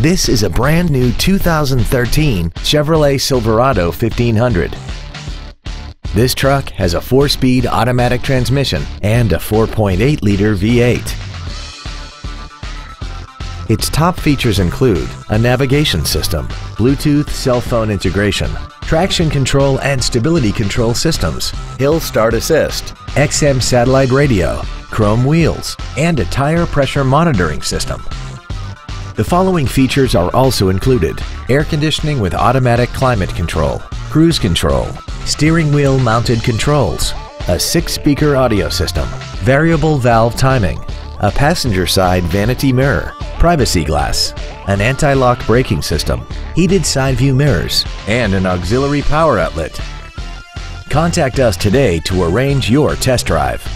This is a brand new 2013 Chevrolet Silverado 1500. This truck has a four-speed automatic transmission and a 4.8-liter V8. Its top features include a navigation system, Bluetooth cell phone integration, traction control and stability control systems, hill start assist, XM satellite radio, chrome wheels, and a tire pressure monitoring system. The following features are also included. Air conditioning with automatic climate control, cruise control, steering wheel mounted controls, a six-speaker audio system, variable valve timing, a passenger side vanity mirror, privacy glass, an anti-lock braking system, heated side view mirrors, and an auxiliary power outlet. Contact us today to arrange your test drive.